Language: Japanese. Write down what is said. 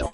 ション。